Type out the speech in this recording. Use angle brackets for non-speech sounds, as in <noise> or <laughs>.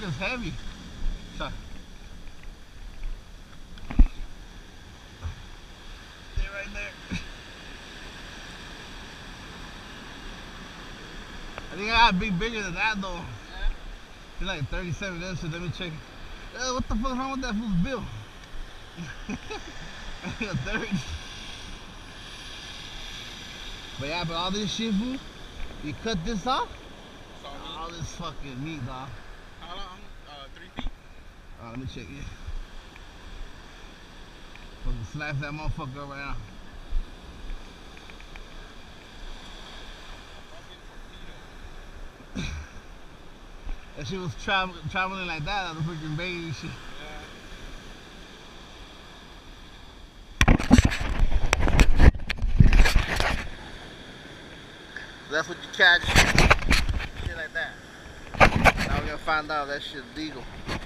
motherfucker's heavy. Sorry. They're right there. I think I gotta be bigger than that though. It's like 37 inches. Let me check. Uh, what the fuck's wrong with that fool's bill? <laughs> 30. But yeah, but all this shit, fool, you cut this off, all this fucking meat, dog. How long? Uh, three feet? Uh, let me check it. Fucking slice that motherfucker right now. <coughs> That shit was travel traveling like that on the freaking baby shit. Yeah. That's what you catch. Shit like that gonna find out if that shit legal.